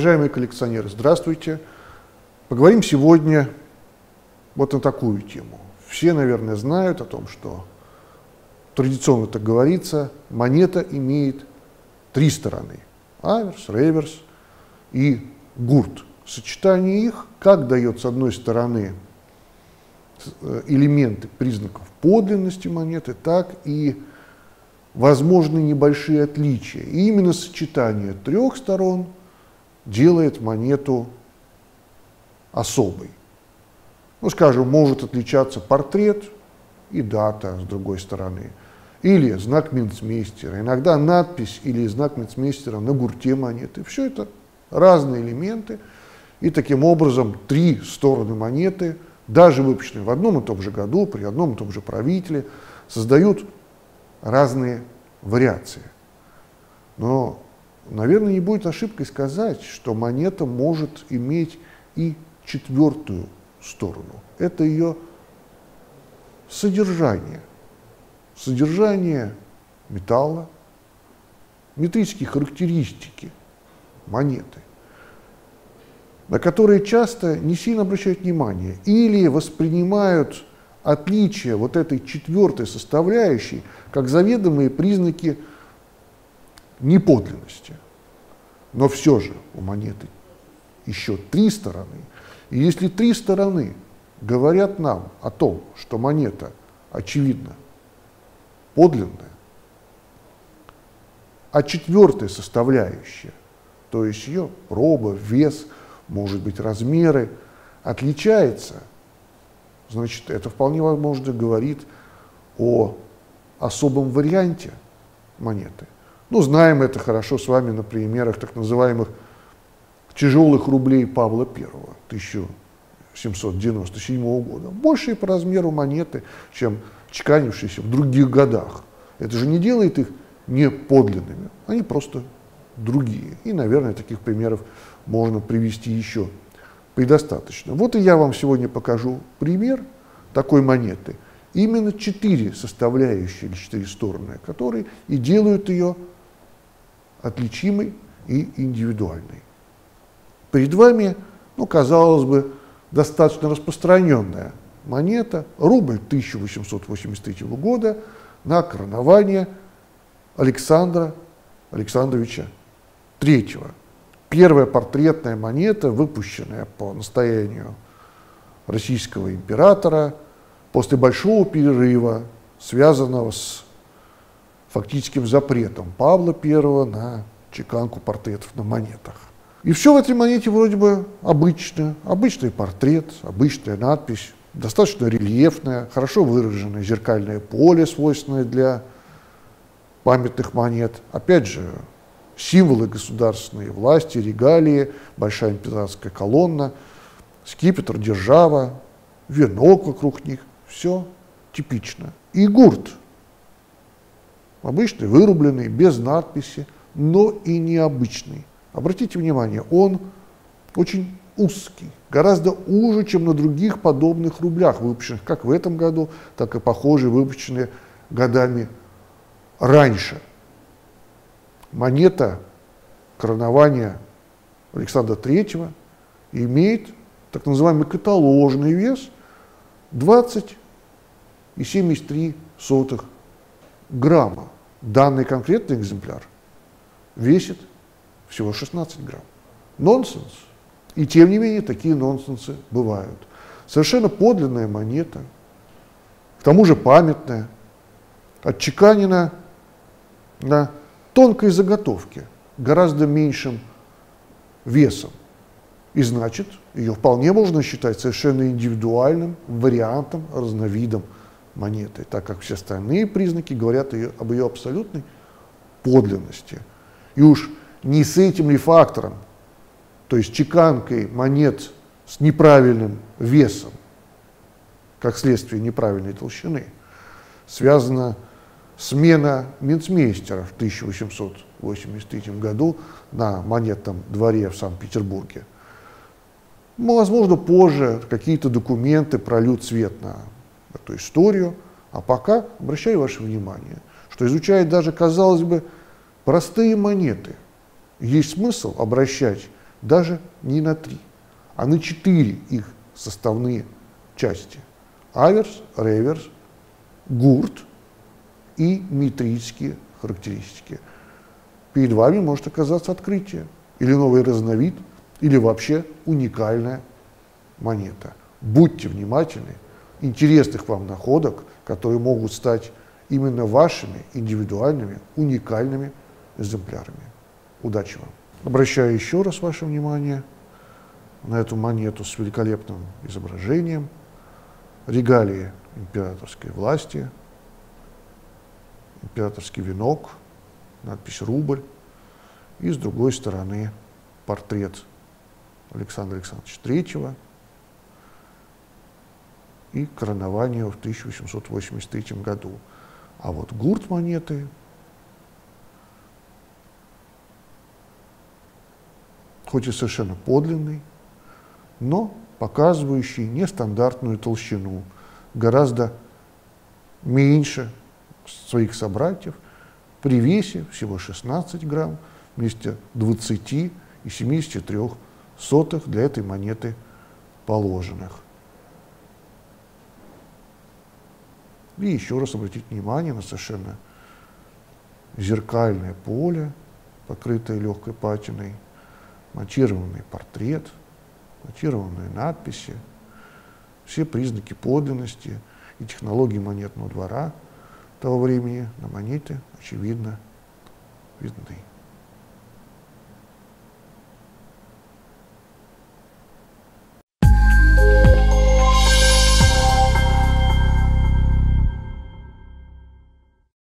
Уважаемые коллекционеры, здравствуйте. Поговорим сегодня вот на такую тему. Все, наверное, знают о том, что традиционно так говорится, монета имеет три стороны. Аверс, реверс и гурт. Сочетание их как дает с одной стороны э, элементы признаков подлинности монеты, так и возможны небольшие отличия. И именно сочетание трех сторон делает монету особой. Ну, скажем, может отличаться портрет и дата с другой стороны. Или знак минцмейстера. Иногда надпись или знак минцмейстера на гурте монеты. Все это разные элементы. И таким образом три стороны монеты, даже выпущенные в одном и том же году, при одном и том же правителе, создают разные вариации. Но, наверное, не будет ошибкой сказать, что монета может иметь и четвертую сторону. Это ее содержание. Содержание металла, метрические характеристики монеты, на которые часто не сильно обращают внимание или воспринимают отличие вот этой четвертой составляющей как заведомые признаки неподлинности. Но все же у монеты еще три стороны. И если три стороны говорят нам о том, что монета, очевидно, подлинная, а четвертая составляющая, то есть ее проба, вес, может быть, размеры, отличается – значит, это вполне возможно говорит о особом варианте монеты. Ну, знаем это хорошо с вами на примерах так называемых тяжелых рублей Павла I 1797 года. Большие по размеру монеты, чем чеканившиеся в других годах. Это же не делает их не подлинными, они просто другие. И, наверное, таких примеров можно привести еще предостаточно. Вот и я вам сегодня покажу пример такой монеты. Именно четыре составляющие или четыре стороны, которые и делают ее отличимой и индивидуальной. Перед вами, ну, казалось бы, достаточно распространенная монета, рубль 1883 года на коронование Александра Александровича III первая портретная монета, выпущенная по настоянию российского императора после большого перерыва, связанного с фактическим запретом Павла I на чеканку портретов на монетах. И все в этой монете вроде бы обычно. Обычный портрет, обычная надпись, достаточно рельефная, хорошо выраженное зеркальное поле, свойственное для памятных монет. Опять же, символы государственной власти, регалии, большая императорская колонна, скипетр, держава, венок вокруг них, все типично. И гурт, обычный, вырубленный, без надписи, но и необычный. Обратите внимание, он очень узкий, гораздо уже, чем на других подобных рублях, выпущенных как в этом году, так и похожие, выпущенные годами раньше – монета коронования Александра III имеет так называемый каталожный вес 20,73 грамма. Данный конкретный экземпляр весит всего 16 грамм. Нонсенс. И тем не менее такие нонсенсы бывают. Совершенно подлинная монета, к тому же памятная, отчеканена на тонкой заготовки, гораздо меньшим весом. И значит, ее вполне можно считать совершенно индивидуальным вариантом, разновидом монеты, так как все остальные признаки говорят ее, об ее абсолютной подлинности. И уж не с этим ли фактором, то есть чеканкой монет с неправильным весом, как следствие неправильной толщины, связано смена минцмейстера в 1883 году на монетном дворе в Санкт-Петербурге. Ну, возможно, позже какие-то документы прольют свет на эту историю, а пока обращаю ваше внимание, что изучая даже, казалось бы, простые монеты, есть смысл обращать даже не на три, а на четыре их составные части. Аверс, реверс, гурт и метрические характеристики. Перед вами может оказаться открытие, или новый разновид, или вообще уникальная монета. Будьте внимательны, интересных вам находок, которые могут стать именно вашими индивидуальными, уникальными экземплярами. Удачи вам! Обращаю еще раз ваше внимание на эту монету с великолепным изображением, регалии императорской власти, императорский венок, надпись «Рубль», и с другой стороны портрет Александра Александровича III и коронование в 1883 году. А вот гурт монеты хоть и совершенно подлинный, но показывающий нестандартную толщину, гораздо меньше своих собратьев, при весе всего 16 грамм, вместе 20 и 73 сотых для этой монеты положенных. И еще раз обратить внимание на совершенно зеркальное поле, покрытое легкой патиной, монтированный портрет, монтированные надписи, все признаки подлинности и технологии монетного двора того времени на монете, очевидно, видны.